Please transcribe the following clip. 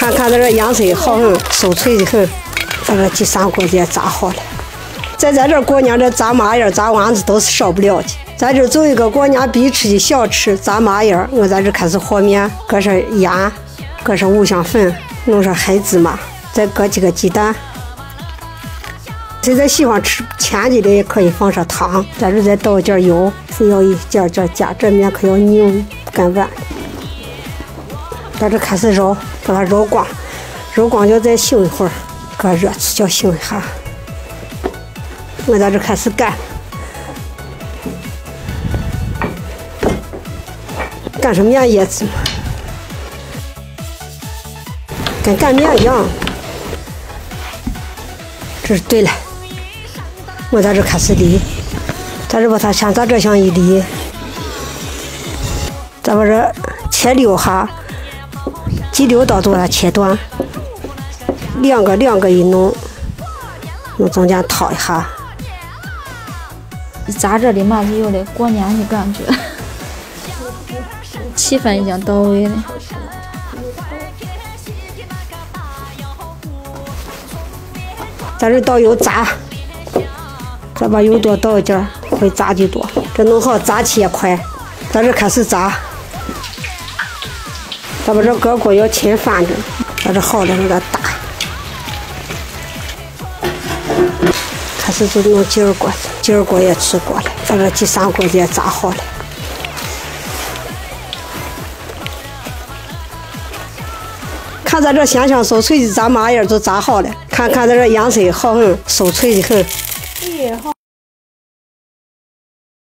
看看咱这颜色好很，酥脆的很。咱这第三锅子也炸好了。在咱这过年，这炸麻叶、炸丸子都是少不了的。咱这做一个过年必吃的小吃，炸麻叶。我在这开始和面，搁上盐，搁上五香粉，弄上黑芝麻，再搁几个鸡蛋。现在喜欢吃甜的的也可以放上糖。咱这再倒一点油，非要一点点加。这面可要拧干碗。在这开始揉，把它揉光，揉光就再醒一会儿，搁热吃叫醒一下。我在这开始擀，擀成面叶子，跟擀面一样。这是对了，我在这开始犁，在这把它先在这向一犁，再把这切六下，第六刀就把它切断，两个两个一弄，从中间掏一下。炸这里嘛就有了过年的感觉，气氛已经到位了。咱这倒油炸，再把油多倒一点，会炸的多。这弄好炸起也快。咱这开始炸，咱把这搁锅要勤翻着，把这好的给它打。开始就弄鸡儿锅子，鸡儿锅也吃过了，咱这第三锅子也炸好了。看咱这香香酥脆的炸麻叶都炸好了，看看咱这颜色好很，酥脆的很。